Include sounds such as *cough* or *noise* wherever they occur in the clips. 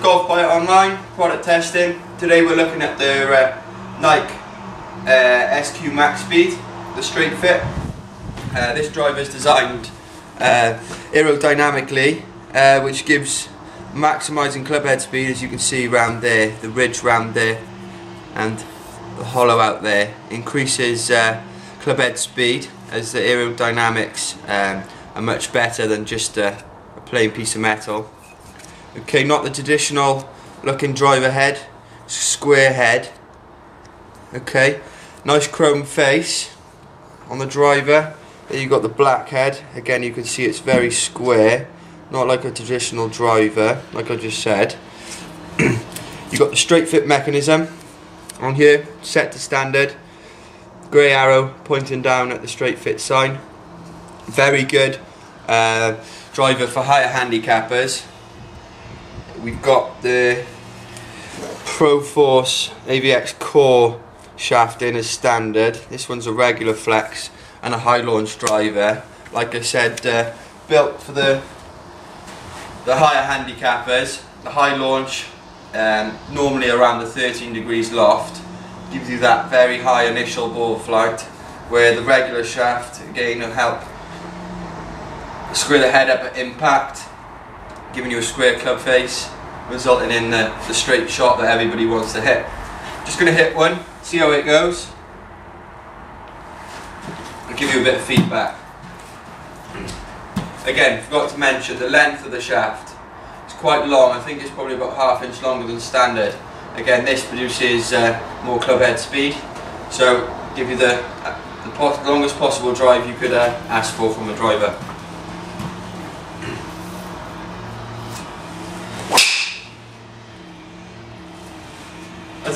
Golfbuyitonline, product testing. Today we're looking at the uh, Nike uh, SQ Mach Speed, the straight fit. Uh, this driver is designed uh, aerodynamically, uh, which gives maximising club head speed as you can see round there, the ridge round there and the hollow out there. Increases uh, club head speed as the aerodynamics um, are much better than just a, a plain piece of metal. Okay, not the traditional looking driver head, square head. Okay, nice chrome face on the driver. There you got the black head. Again, you can see it's very square, not like a traditional driver, like I just said. *clears throat* you've got the straight fit mechanism on here, set to standard. Grey arrow pointing down at the straight fit sign. Very good uh, driver for higher handicappers we've got the Proforce AVX core shaft in as standard. This one's a regular flex and a high launch driver. Like I said, uh, built for the the higher handicappers. The high launch, um, normally around the 13 degrees loft, gives you that very high initial ball flight, where the regular shaft again will help screw the head up at impact giving you a square club face, resulting in the, the straight shot that everybody wants to hit. Just going to hit one, see how it goes, and give you a bit of feedback. Again, forgot to mention the length of the shaft. It's quite long, I think it's probably about half inch longer than standard. Again, this produces uh, more club head speed, so give you the, the longest possible drive you could uh, ask for from a driver.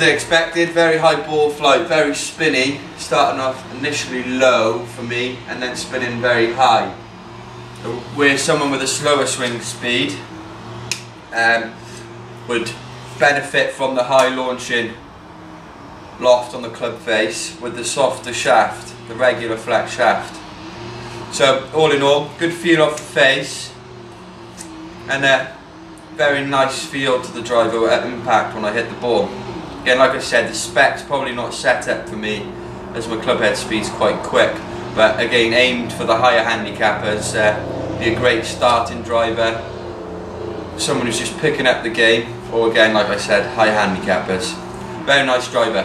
Expected, very high ball flight, very spinny, starting off initially low for me and then spinning very high. where someone with a slower swing speed um, would benefit from the high launching loft on the club face with the softer shaft, the regular flat shaft. So all in all, good feel off the face and a very nice feel to the driver at impact when I hit the ball. Again, like I said, the spec's probably not set up for me as my club head speed's quite quick. But again, aimed for the higher handicappers, uh, be a great starting driver. Someone who's just picking up the game, or again, like I said, high handicappers. Very nice driver.